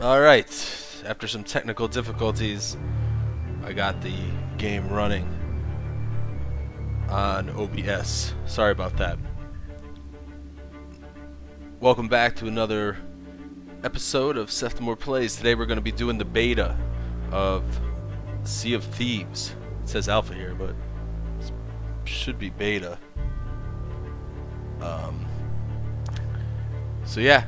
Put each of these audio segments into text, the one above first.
Alright, after some technical difficulties, I got the game running on OBS. Sorry about that. Welcome back to another episode of Seftimor Plays. Today we're going to be doing the beta of Sea of Thieves. It says alpha here, but it should be beta. Um, so yeah,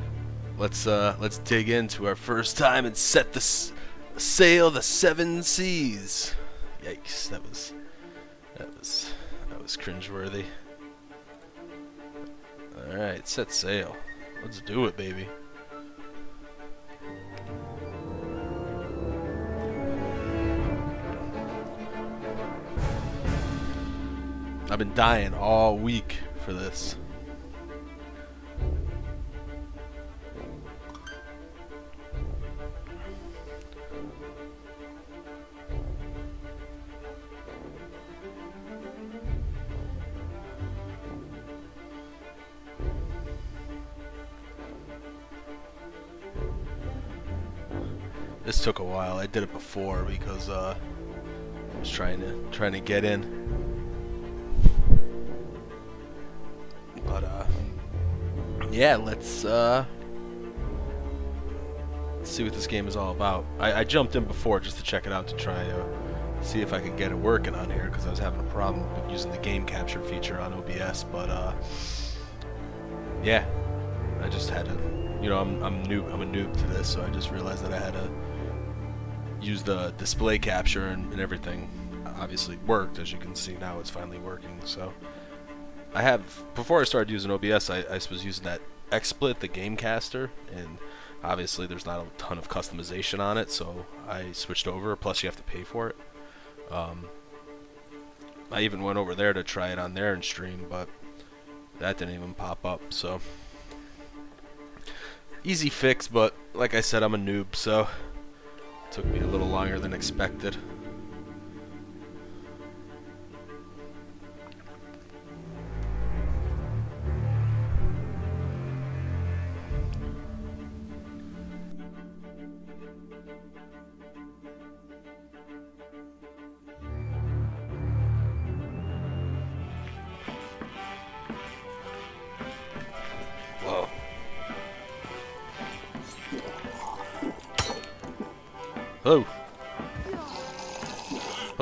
let's uh, let's dig into our first time and set the sail the seven seas. Yikes! That was that was that was cringeworthy. All right, set sail. Let's do it, baby. I've been dying all week for this. Took a while. I did it before because uh, I was trying to trying to get in. But uh, yeah, let's uh, see what this game is all about. I, I jumped in before just to check it out to try uh, see if I could get it working on here because I was having a problem using the game capture feature on OBS. But uh, yeah, I just had to. You know, I'm I'm new. I'm a noob to this, so I just realized that I had to use the display capture and, and everything obviously worked as you can see now it's finally working so. I have before I started using OBS I, I was using that XSplit the Gamecaster and obviously there's not a ton of customization on it so I switched over plus you have to pay for it. Um, I even went over there to try it on there and stream but that didn't even pop up so. Easy fix but like I said I'm a noob so Took me a little longer than expected.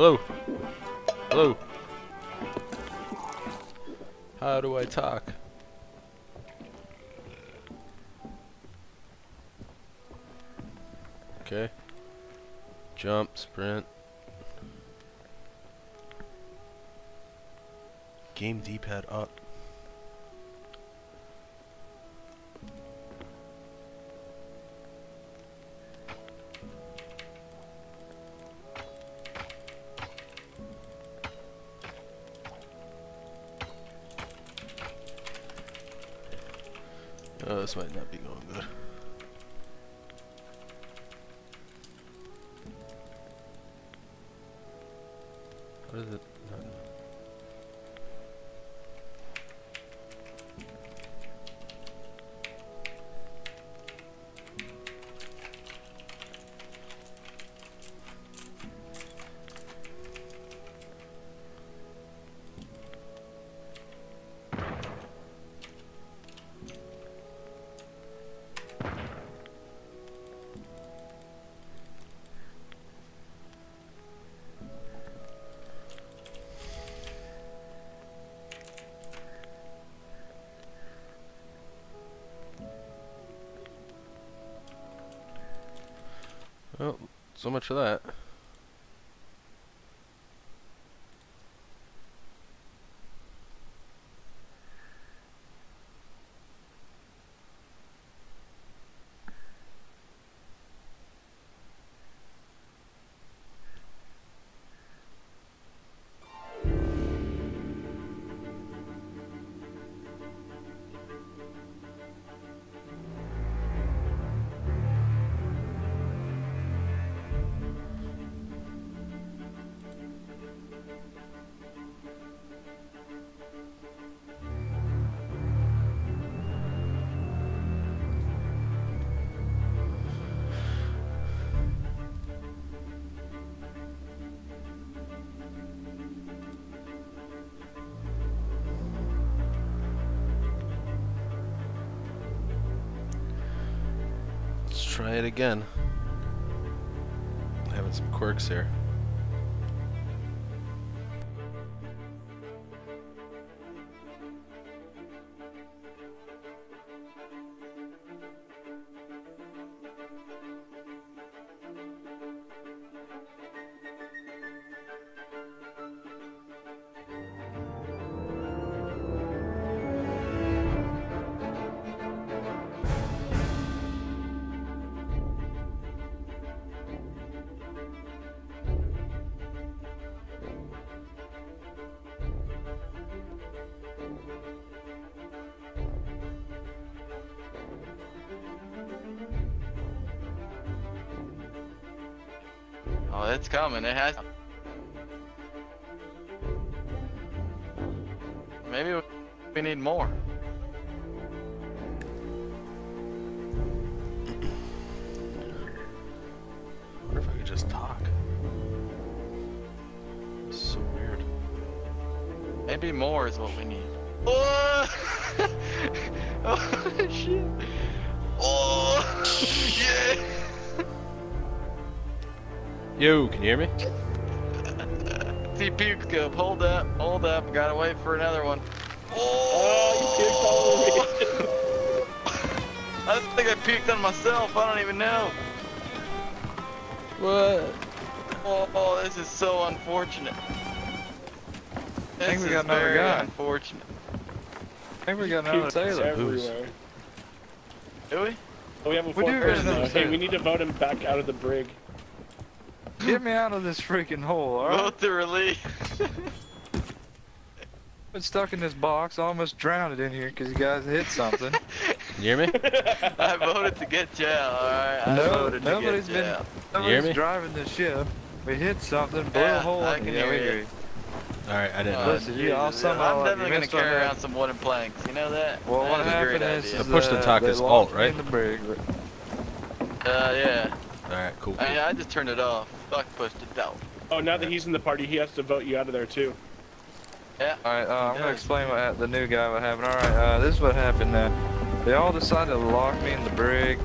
Hello. Hello. How do I talk? Okay. Jump, sprint. Game D-pad up. Oh, this might not be going good. Well, so much for that. Try it again. Having some quirks here. It's coming. It has. Maybe we need more. Wonder if I could just talk. It's so weird. Maybe more is what we need. Oh, oh shit. Oh, yeah. Yo, can you hear me? See puke scope. Hold up. Hold up. Gotta wait for another one. Oh, you puked all over me. I think I puked on myself. I don't even know. What? Oh, this is so unfortunate. This think we is got another very guy. unfortunate. I think we got another sailor. everywhere. Do we? Oh, we have a We fourth do person have Hey, we need to vote him back out of the brig. Get me out of this freaking hole, alright? Vote to release. been stuck in this box, almost drowned in here because you guys hit something. You hear me? I voted to get jail, out, alright? I No, voted to get you been- out. Somebody's me? driving the ship. We hit something, blew Yeah, a hole I in can it. Yeah, hear we you. Alright, I didn't know. Listen, you all Jesus. somehow I'm definitely gonna carry around some wooden planks. You know that? Well, That what is a great happened is, idea. is The push to uh, talk is alt, right? In the brig. Uh, yeah. Alright, cool. I, mean, I just turned it off. Fuck pushed it. Oh, now that he's in the party, he has to vote you out of there too. Yeah. Alright, uh, I'm gonna explain what hap- the new guy what happened. Alright, uh, this is what happened. Uh, they all decided to lock me in the brig.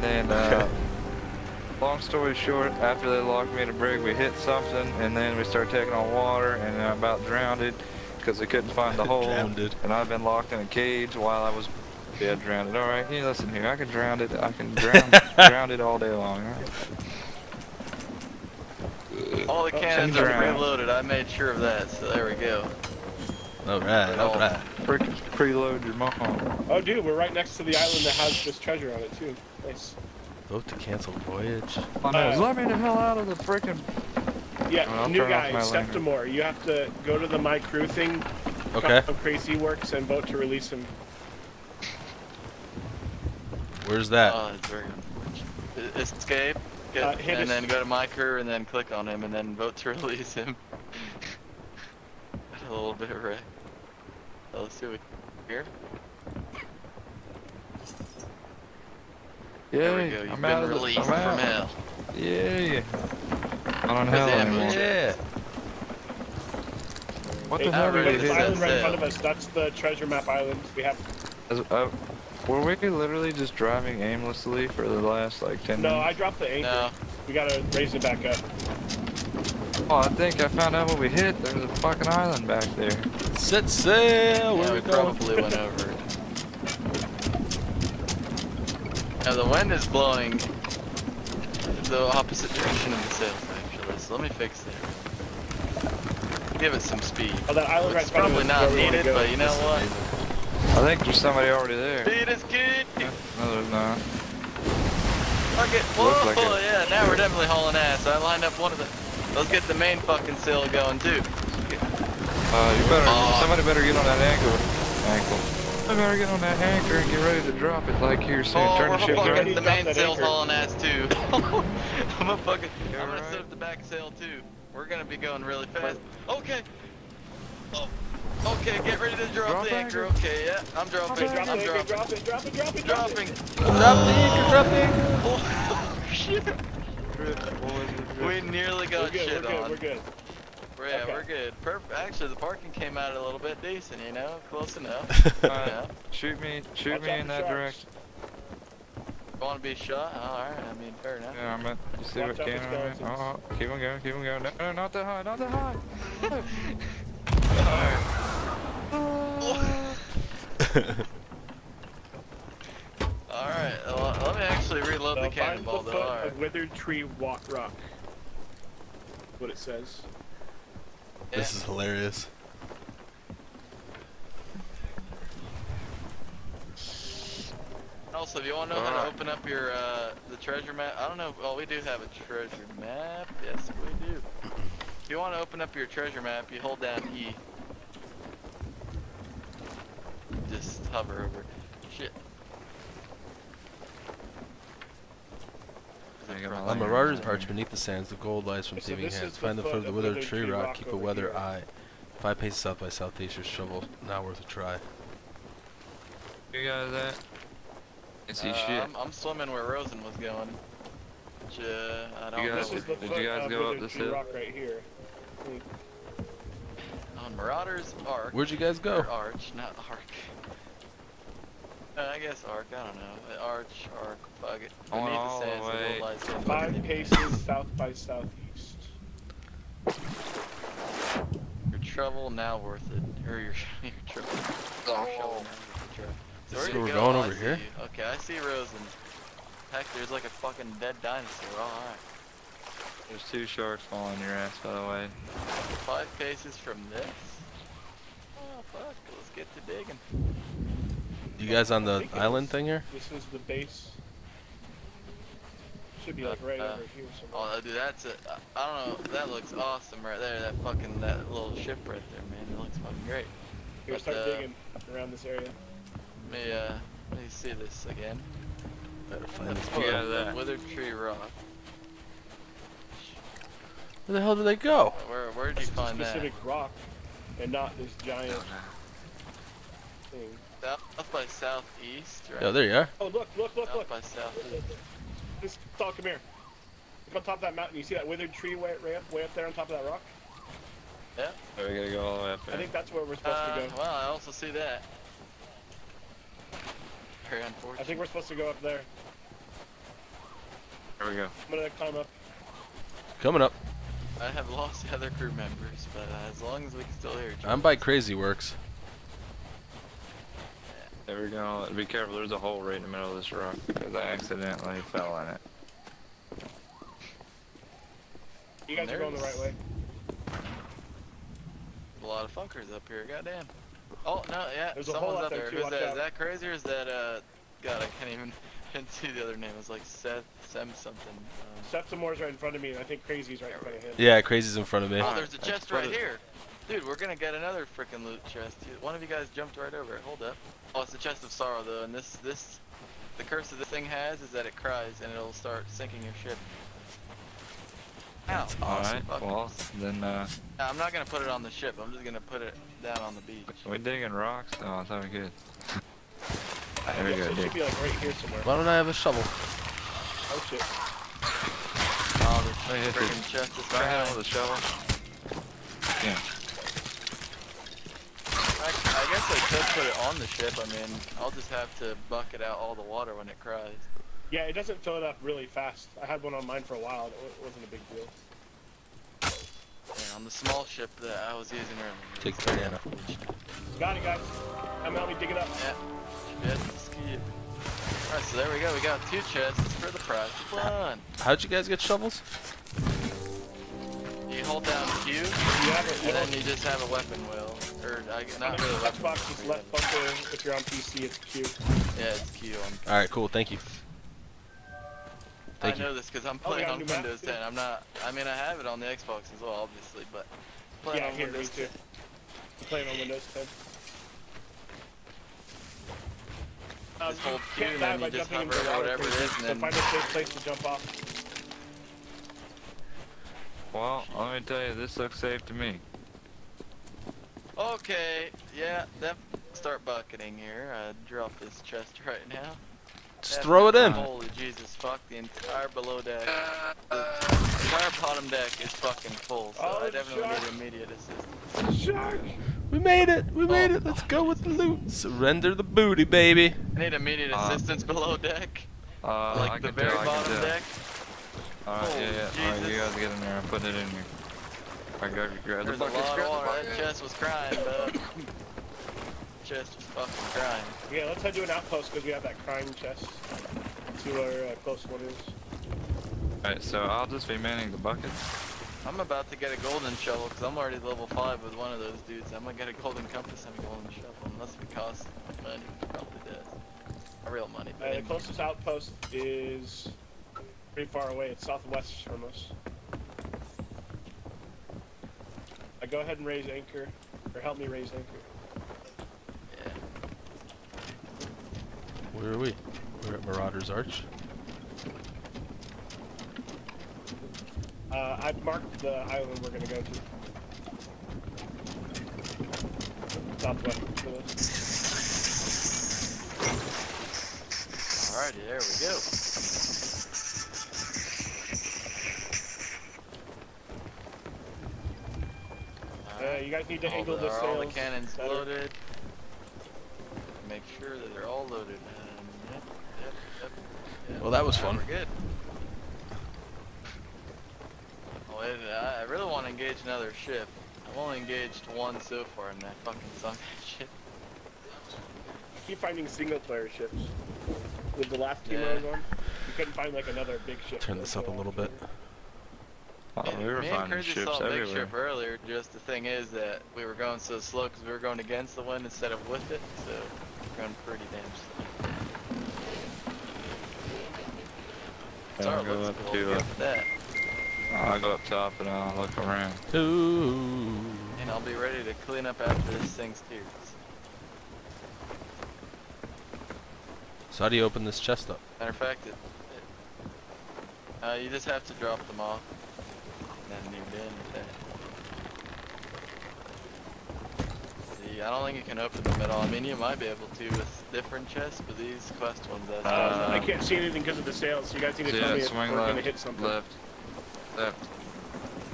Then, uh, long story short, after they locked me in the brig, we hit something, and then we started taking on water, and I about drowned it because they couldn't find the hole. Drowned it. And I've been locked in a cage while I was yeah drowned. it. All right, hey, listen here. I can drown it. I can drown drown it all day long. All right? All the Oh, cannons are around. preloaded. I made sure of that, so there we go. Alright, Oh. alright. Freaking preload your mom. Oh, dude, we're right next to the island that has this treasure on it too. Nice. Vote to cancel voyage. On those. Uh, Let me the hell out of the freaking. Yeah, I'll new turn off guy, my Septimore. You have to go to the My Crew thing. Okay. How crazy works and vote to release him. Where's that? Oh, it's very unfortunate. Escape, get, Uh, and then go to my crew, and then click on him, and then vote to release him. a little bit right. Oh, let's see what here. There we go. You've I'm been out of the. released I'm from out. hell. Yay! Not on With hell the anymore. ambush. Yeah. What Hey, the hell I did look we at this island right in front of us. That's the treasure map island. We have. Is- uh, were we literally just driving aimlessly for the last like ten No, I dropped the anchor. No. We gotta raise it back up. Oh, I think I found out what we hit. There's a fucking island back there. Set sail! Where yeah, we we going? probably went over it. Now the wind is blowing the opposite direction of the sails, actually. So let me fix it. Give it some speed. Oh, that island right It's in front of probably not where we wanna needed, but you know what? I think there's somebody already there. Speed is good. No, there's not. Fuck it. Whoa, Looks like it. yeah, now we're definitely hauling ass. I lined up one of the. Let's get the main fucking sail going too. Uh, you better, Oh. somebody better get on that ankle. Ankle. Somebody better get on that anchor and get ready to drop it like here soon. Oh, Turn we're the ship fucking around. the main sail's anchor. hauling ass too. I'm gonna fucking. You I'm gonna alright? set up the back sail too. We're gonna be going really fast. Okay. Oh. Okay, get ready to drop, Drop the anchor. anchor. Okay, yeah, I'm dropping. Okay, drop I'm it, dropping. drop it, drop it, drop it, drop it. Dropping. Drop the anchor, drop the anchor! Oh, shit. We're We nearly We're got good, we're shit good, on. we're good. We're, yeah, Okay. we're good. Perfect. Actually, the parking came out a little bit decent, you know, close enough. Alright, yeah. shoot me, shoot Watch me in for that sharks. direction. Want to be shot? Oh, Alright, I mean, fair enough. Yeah, I'm at. You see Watch what out for camera? I'm at? skeletons. Oh, oh keep on going, keep on going. No, no, not that high, not that high. Alright, well, let me actually reload Uh, the find cannonball the though. foot Alright. of withered tree walk rock. What it says. This is hilarious. Also, if you want to know how to open up your uh, the treasure map, I don't know. Well, we do have a treasure map. Yes, we do. If you want to open up your treasure map, you hold down E. Just hover over. Shit. I got my On light. Marauder's Arch beneath the sands, the gold lies from So thieving this hands. Find the foot of the withered withered tree tree rock, rock keep a weather here. eye. Five paces south by southeast, your shovel, not worth a try. You guys at? Can see Uh, shit. I'm, I'm swimming where Rosen was going. Which, uh, I don't You know. guys- This is did you guys of go up withered this tree hill? rock right here. On Marauder's Arc. Where'd you guys go? Arch, not Arc. Uh, I guess Arc, I don't know. Uh, Arch, Arc, fuck it. I went Beneath all the the sands, the way- gold lies Five fucking- paces south by southeast. Your trouble now worth it. Or your, your trouble. Your shovel now worth. So This is where where we're go? going I over here? you. Okay, I see Rosen. Heck, there's like a fucking dead dinosaur. Alright. There's two sharks falling your ass, by the way. Five paces from this. Oh, fuck. Let's get to digging. You guys on the island thing here? This is the base. Should be like right Uh, over here somewhere. Oh, dude, that's a. I- I don't know. That looks awesome right there. That fucking that little ship right there, man. It looks fucking great. Here, but, start uh, digging around this area. Let me uh, let me see this again. Better find That's this. foot Yeah, of that. Withered tree rock. Where the hell did they go? Where where did you It's a find that? specific rock, and not this giant thing. South by southeast, right? Oh, there you are. Oh, look, look, look, South look. by southeast. This dog, come here. Look on top of that mountain. You see that withered tree way, way up, way up there on top of that rock? Yeah. Oh, we gotta go all the way up I think that's where we're supposed Uh, to go. well, I also see that. Very unfortunate. I think we're supposed to go up there. Here we go. I'm gonna climb up. Coming up. I have lost the other crew members, but uh, as long as we can still hear each I'm by Crazy Works. There we go. Be careful, there's a hole right in the middle of this rock because I accidentally fell in it. You guys are going the right way. A lot of funkers up here, goddamn. Oh no, yeah, There's a someone's hole up out there, there. too, Who's watch that? Is out. that crazy or is that uh? God, I can't even can't see the other name. It's like Seth Sem something. Um, Septimore's right in front of me, and I think Crazy's right in front of him. Yeah, Crazy's in front of me. oh, there's a chest right is- here. Dude, we're gonna get another freaking loot chest. One of you guys jumped right over it. Hold up. Oh, it's the chest of sorrow though, and this this the curse that this thing has is that it cries and it'll start sinking your ship. Ow. That's awesome. Alright, Fuck. well, then, uh, Nah, I'm not gonna put it on the ship. I'm just gonna put it down on the beach. we digging rocks? Oh, I thought we could. There we go, it should be like right here somewhere. Why don't I have a shovel? Oh shit. Oh, the freaking chest is Can I hit crying. with a shovel? Yeah. I, I guess I could put it on the ship. I mean, I'll just have to bucket out all the water when it cries. Yeah, it doesn't fill it up really fast. I had one on mine for a while. It wasn't a big deal. Yeah, on the small ship that I was using earlier. Take it's the banana. Got it, guys. Come help me dig it up. Yeah, should be able skip. Alright, so there we go. We got two chests for the price of one. How'd you guys get shovels? You hold down Q, You have it. and then you just have a weapon wheel. Or, I, on not really a weapon Xbox, wheel, left bumper. If you're on PC, it's Q. Yeah, it's Q Alright, cool. Thank you. Thank I you. know this because I'm Oh, playing yeah, on new map, Windows 10. I'm not. I mean, I have it on the Xbox as well, obviously, but I'm playing Yeah, on here, me Windows too. 10. I'm playing on Windows 10. Uh, Just hold Q and then you just hover into over whatever it quickly, and then- find a safe place to jump off. Well, let me tell you, this looks safe to me. Okay, yeah, that start bucketing here. I drop this chest right now. Just That- throw it in. Holy Jesus, fuck the entire below deck. The entire bottom deck is fucking full, so Oh, I definitely shark. need immediate assistance. Shark! We made it. We made Oh. it. Let's go with the loot. Surrender the booty, baby. I need immediate Uh, assistance below deck. Uh, like I the can very tell, I can bottom deck. Alright, yeah, yeah. Alright, you guys get in there. I'm putting it in here. I gotta grab the There's a lot buckets, of grab the water. Buckets. chest was crying, bud. chest was fucking crying. Yeah, let's head to an outpost because we have that crying chest. See where our uh, close one is. Alright, so I'll just be manning the buckets. I'm about to get a golden shovel because I'm already level 5 with one of those dudes. I'm gonna get a golden compass and a golden shovel unless it costs money. It probably does. A real money, but Uh, the closest outpost is pretty far away. It's southwest from us. Uh, go ahead and raise anchor, or help me raise anchor. yeah. Where are we? We're at Marauder's Arch. Uh, I've marked the island we're gonna go to. Southwest of us. Alrighty, there we go. You guys need to All angle the, the sails. all the cannons better. loaded. Make sure that they're all loaded. Yep, yep, yep, yep. Well, that was fun. We're good. Well, it, I I really want to engage another ship. I've only engaged one so far, and I fucking sunk that ship. I keep finding single player ships. With the last team I was on, you couldn't find like another big ship. Turn this up a little after. bit. Oh, Me- we were me and finding Crazy ships saw a big everywhere. ship earlier. Just the thing is that we were going so slow because we were going against the wind instead of with it, so we're going pretty damn slow. Yeah, Sorry, I'll go up to, uh, that. I'll go up top and I'll look around. Ooh. And I'll be ready to clean up after this thing's tears. So how do you open this chest up? Matter of fact, it, it, uh, you just have to drop them off. And then you're done with that. See, I don't think you can open them at all. I mean, you might be able to with different chests, but these quest ones, that's Uh, I can't see anything because of the sails, so you guys need to So tell yeah, me if swing we're gonna left, hit something. left, left.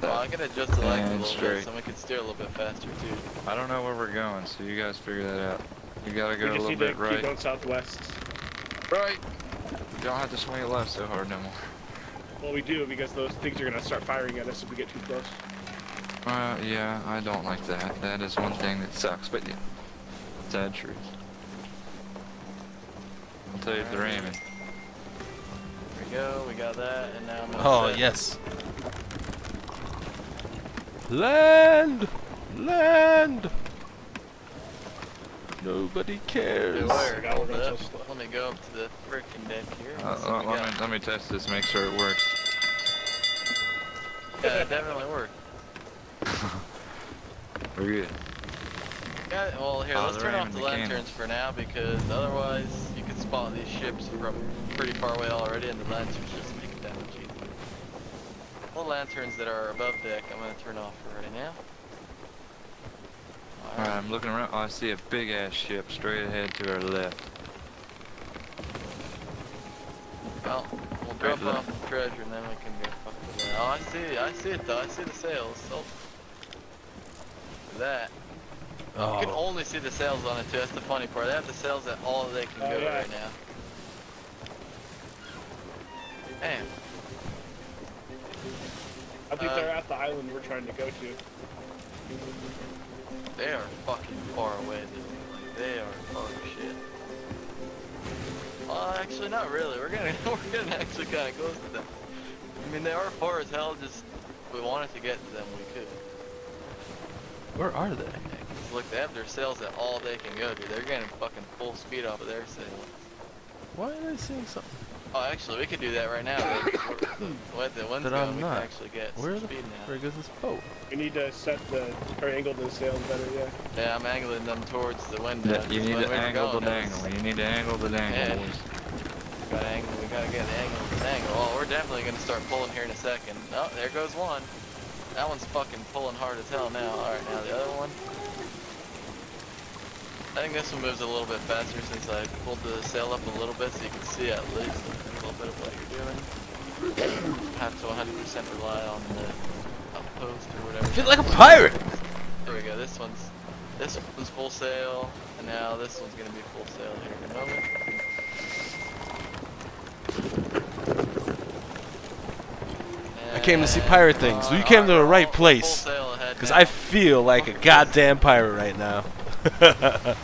Well, I can adjust the lights a And little straight. bit so we can steer a little bit faster too. I don't know where we're going, so you guys figure that out. You gotta we go a just little need to bit keep going southwest. Right. You don't have to swing it left so hard no more. Well, we do because those things are gonna start firing at us if we get too close. Uh, yeah, I don't like that. That is one thing that sucks, but yeah, sad truth. I'll tell you if they're aiming. There we go, we got that, and now I'm Oh all set. yes. Land, land. Nobody cares. Good work, God, we're hold going up. so slow. Let me go up to the frickin' deck here. Uh, Let's see what let, we let got. me let me test this, make sure it works. Yeah, it definitely worked. We're good. Yeah, well here, Oh, let's turn off the the lanterns for now because otherwise you can spot these ships from pretty far away already and the lanterns just make it damage. All lanterns that are above deck I'm gonna turn off for right now. Alright, I'm looking around. Oh, I see a big ass ship straight ahead to our left. Well, we'll drop off the treasure and then we can go fuck with that. Oh, I see, I see it though, I see the sails. Oh. Look at That. You can Oh, only see the sails on it too, that's the funny part. They have the sails at all they can Oh, go yeah. right now. Man, I think Uh, they're at the island we're trying to go to. they are fucking far away, dude. Like, they are far as shit. Well, actually, not really. We're gonna, we're getting actually kind of close to them. I mean, they are far as hell. Just if we wanted to get to them, we could. where are they? Yeah, 'cause look, they have their sails at all they can go, dude. They're getting fucking full speed off of their sails. Why am I seeing something? Oh, actually, we could do that right now. With with the wind's But going, we not. can actually get Where some the speed now. frig is this boat? We need to set the or angle the sails better. Yeah. Yeah, I'm angling them towards the wind. Yeah, you need when to we were angle the going, it was- dangle. You need to angle the dangle, Yeah. Gotta angle, we gotta get the angle, the angle. Oh, we're definitely gonna start pulling here in a second. Oh, there goes one. That one's fucking pulling hard as hell now. Alright, now the other one. I think this one moves a little bit faster since I pulled the sail up a little bit so you can see at least a little bit of what you're doing. Have to 100% rely on the outpost or whatever. Feel like a pirate. There we go. This one's this one's full sail, and now this one's gonna be full sail here in a moment. I came to see pirate things. Well, you came to the right place. Because I feel like a goddamn pirate right now.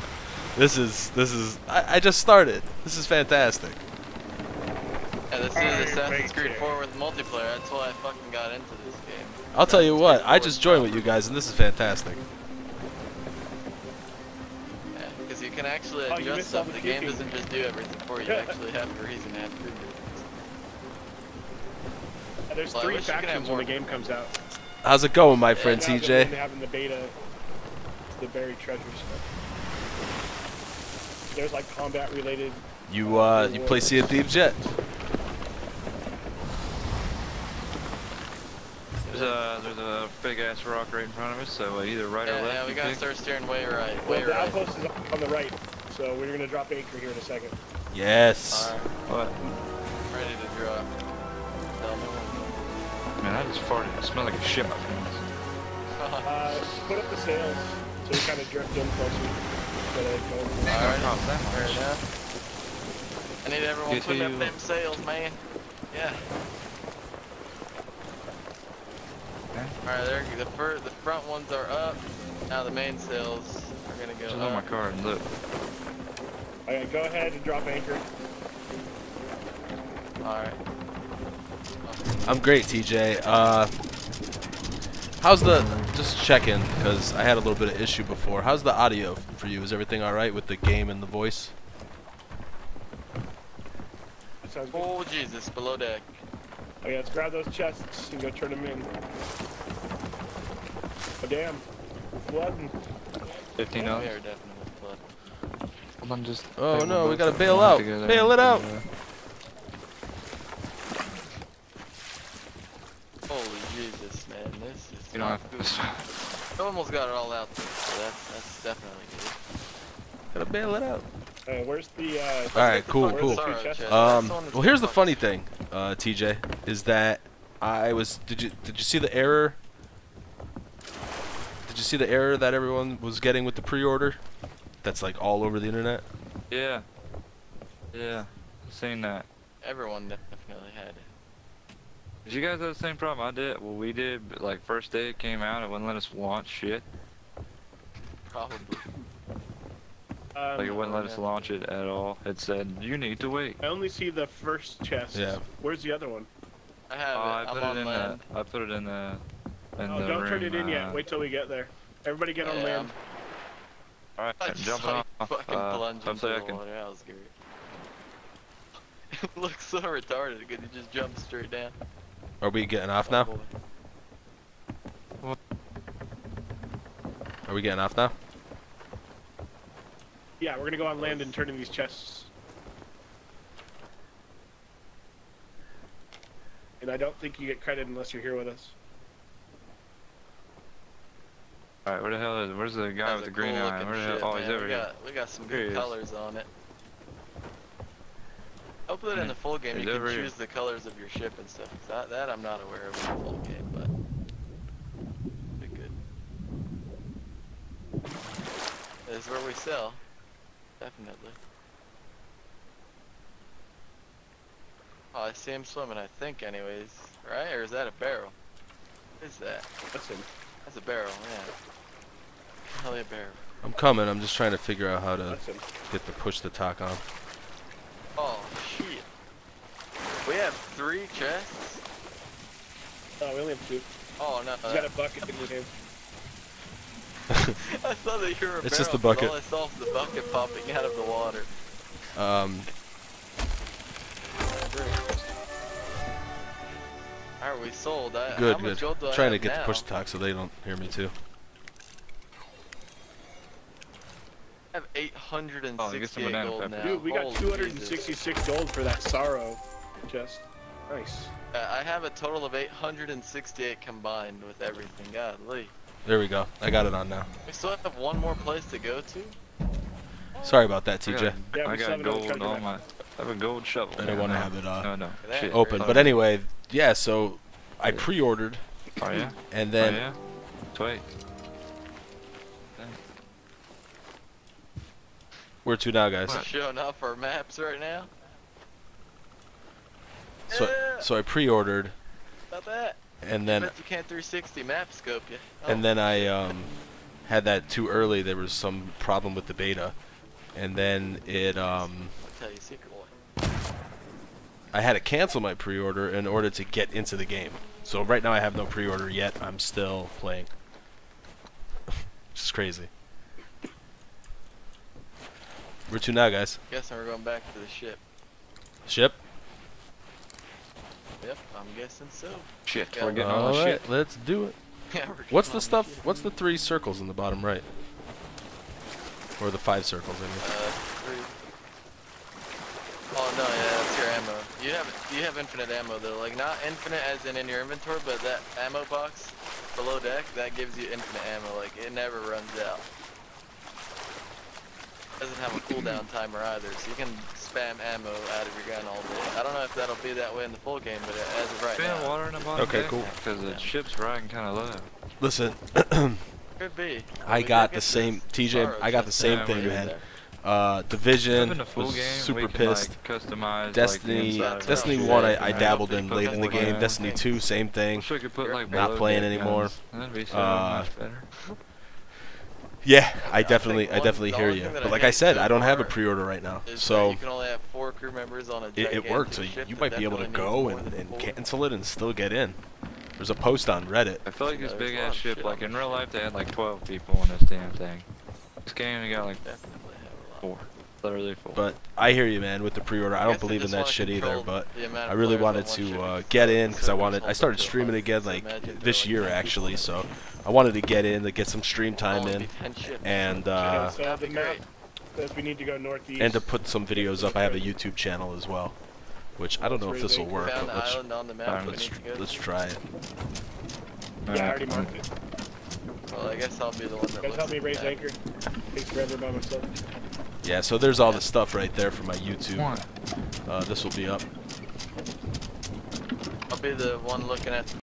this is, this is, I, I just started. This is fantastic. Yeah, this is Assassin's Creed 4 with multiplayer. That's why I fucking got into this game. I'll tell you what, I just joined with you guys, and this is fantastic. Can actually Oh, adjust missed stuff. the The game kicking. doesn't just do everything for you. You actually have a reason to have to do it. There's Well, three wish you could have factions when the game comes out. How's it going, my friend Now that TJ? They have in the beta the buried treasure stuff. There's like combat related. You, uh, you play Sea of Thieves yet? There's a there's a big ass rock right in front of us, so uh, either right or left. yeah, we gotta pick. start steering way right. Well, the right. outpost is on the right, so we're gonna drop anchor here in a second. Yes. Alright, What? ready to drop. Tell me when. Man, I just farted. It smelled like a shit. my friends. Uh, put up the sails so we kind of drift in closer. Instead of going- Alright, cost that fair much. enough. I need everyone Get putting you- up them sails, man. Yeah. Okay. Alright, there. The fir the front ones are up. Now the main sails are gonna go Just on my up. car and look. Okay, go ahead and drop anchor. Alright. I'm great, TJ. Uh, how's the, just checking, because I had a little bit of issue before. How's the audio for you? Is everything alright with the game and the voice? That sounds good. Oh Jesus, below deck. Okay, let's grab those chests and go turn them in. Oh damn, we're flooding. Fifteen We dollars. are definitely flooded. Hold on, just. Oh, no, we gotta and bail we'll out. to Bail it out. uh, Holy Jesus, man, this is You don't not have to. I almost got it all out there, so that's that's definitely good. Gotta bail it out. Uh, where's the, uh, Alright, cool, cool. the Sorrow two chests? chest. Um, That's the one that's well, here's the funny thing, uh, TJ, is that I was. Did you did you see the error? Did you see the error that everyone was getting with the pre-order? That's like all over the internet. Yeah. Yeah. I've seen that. Everyone definitely had it. Did you guys have the same problem I did? Well, we did, but like first day it came out, it wouldn't let us launch shit. Probably. um, Like it wouldn't let us launch it at all. It said you need to wait. I only see the first chest. Yeah. Where's the other one? I have Oh, I it. put I'm it on in land. the. I put it in the. In Oh, the don't turn it in yet. uh, Wait till we get there. Everybody get on Yeah, land. All right, I just jumping saw you off. fucking Uh, plunge into hopefully I the can. water. That was great. it looks so retarded because you just jump straight down. Are we getting off now? boy. Are we getting off now? Yeah, we're gonna go on land and turn in these chests. And I don't think you get credit unless you're here with us. All right, where the hell is? Where's the guy That's with the green cool eye? looking Where the hell? ship, Oh, he's man. over we here. Got, we got some Here he good is. colors on it. Hopefully in Hmm. the full game He's you can over here. choose the colors of your ship and stuff. That, that I'm not aware of in the full game, but be good. This is where we sell. Definitely. Oh, I see him swimming, I think anyways. Right? Or is that a barrel? What is that? That's him. That's a barrel, yeah. Hell yeah, barrel. I'm coming. I'm just trying to figure out how to get the push the talk on. Oh, shit. We have three chests? Oh, we only have two. Oh, no. He's got a bucket in his hand. I thought that you were a It's just the bucket. All I saw was the bucket popping out of the water. Um, Alright, we sold. I, good, good. gold do trying to get now? the push to talk so they don't hear me too. I have 868 Oh, get some banana gold now. Dude, we got Holy 266 gold for that sorrow chest. Nice. Uh, I have a total of 868 combined with everything. Godly. There we go. I got it on now. We still have one more place to go to? Sorry about that, I TJ. got, Yeah, I got gold country on my. I have a gold shovel. I don't Yeah, want to no. have it uh, No, no. Shit. open. Sorry. But anyway, yeah. So I pre-ordered, Oh yeah. and Oh then yeah. Sweet. where to now, guys? We're showing off our maps right now. so so I pre-ordered, About that. and Then, then bet you can't 360 map scope you. Oh, and then I um, had that too early. There was some problem with the beta, and then it um, I'll tell you a secret boy. I had to cancel my pre-order in order to get into the game. So right now I have no pre-order yet. I'm still playing. Just crazy. Where to now, guys? Guessing we're going back to the ship. Ship. Yep, I'm guessing so. Shit, Yeah. we're getting All on the right, shit. let's do it. Yeah, What's the stuff? ship. What's the three circles in the bottom right? Or the five circles? I Uh, three. Oh no, yeah, that's your ammo. You have you have infinite ammo though, like not infinite as in in your inventory, but that ammo box below deck that gives you infinite ammo. Like it never runs out. Doesn't have a cooldown timer either, so you can spam ammo out of your gun all day. I don't know if that'll be that way in the full game, but as of right Been now, water in the bottom Okay, deck? cool. Because the ship's riding kind of low. Listen, could be. I mean, got the same- this TJ, I got the same is thing, man. there. Uh, Division Having a full was game, super we can, pissed. Like, Destiny, like, Destiny of the One, I, I dabbled in late in the put, game. Destiny Two, same thing. Wish we could put like Not playing deck anymore. That'd be so Uh, much better. Yeah, I definitely, I one- definitely hear you. But like I hate said, I don't have a pre-order right now, so you can only have four crew members on a it, it worked. So you might be able to go and, and cancel it and still get in. There's a post on Reddit. I feel like this big ass of ship, like in real life, they had like 12 people on this damn thing. This game, we got like Definitely have a lot. Four. Literally four. But I hear you, man, with the pre-order. I guess don't they believe in that shit either. But I really wanted to uh, get in because I wanted. I started streaming again like this year actually. So I wanted to get in to get some stream time in be 10 ships. and uh, so That'd the be map great. says we need to go northeast. and to put some videos up. I have a YouTube channel as well, which I don't know if this will work, but let's island on the map. Alright, we let's need to go let's try it. yeah, I already marked it. Well, I guess I'll be the one that Guys, help me raise that. anchor. Takes forever by myself. Yeah, so there's all the stuff right there for my YouTube. Uh, this will be up. I'll be the one looking at